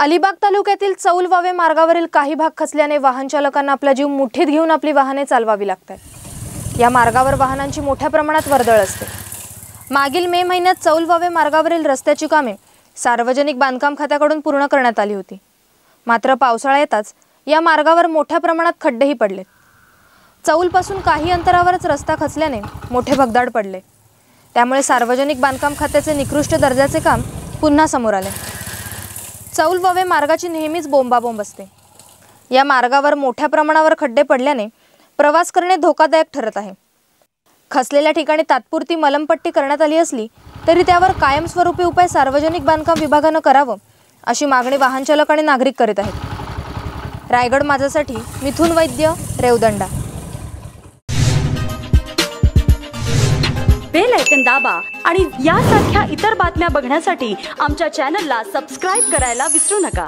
अलिबाग तालुक्यातील चौल वावे मार्गावरील काही भाग खचल्याने वाहन चालकांना आपला जीव मुठीत घेऊन आपली वाहने चालवावी लागतात. या मार्गावर वाहनांची मोठ्या प्रमाणात वर्दळ असते. मागील मे महिन्यात चौल वावे मार्गावरील रस्त्याची कामे सार्वजनिक बांधकाम खात्याकडून पूर्ण करण्यात आली होती. मात्र पावसाळा येताच या मार्गावर मोठ्या प्रमाणात खड्डेही पडले. चौलपासून काही अंतरावरच रस्ता खचल्याने मोठे भगदाड पडले. त्यामुळे सार्वजनिक बांधकाम खात्याचे निकृष्ट दर्जाचे काम पुन्हा समोर आले. चौल मार्गाची नेहमीच बोंबाबोंब असते. या मार्गावर मोठ्या प्रमाणावर खड्डे पडल्याने प्रवास करणे धोकादायक ठरत आहे. खचलेल्या ठिकाणी तात्पुरती मलमपट्टी करण्यात आली असली तरी त्यावर कायमस्वरूपी उपाय सार्वजनिक बांधकाम विभागानं करावं अशी मागणी वाहनचालक आणि नागरिक करीत आहेत. रायगड माझ्यासाठी मिथुन वैद्य रेवदंडा. बेल ऐकन दाबा आणि यासारख्या इतर बातम्या बघण्यासाठी आमच्या चॅनलला सबस्क्राईब करायला विसरू नका.